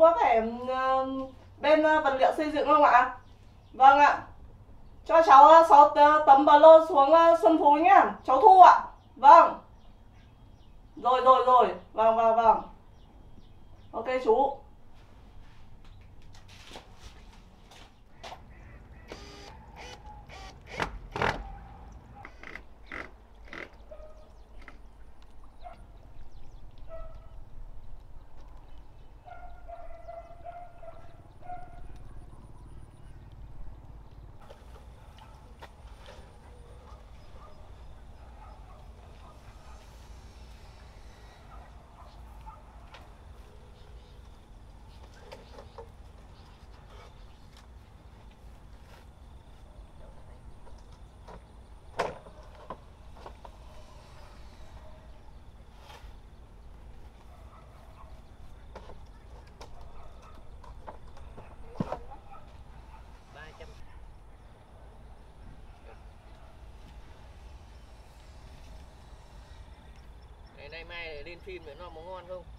có thể bên ờ, vật liệu xây dựng không ạ? Vâng ạ. Cho cháu ờ, 6 tấm bà lô xuống ờ, Xuân Phú nhá. Cháu Thu ạ. Vâng. Rồi rồi rồi. Vâng vâng vâng. Ok chú. Ngày nay mai lên phim thì nó có ngon không?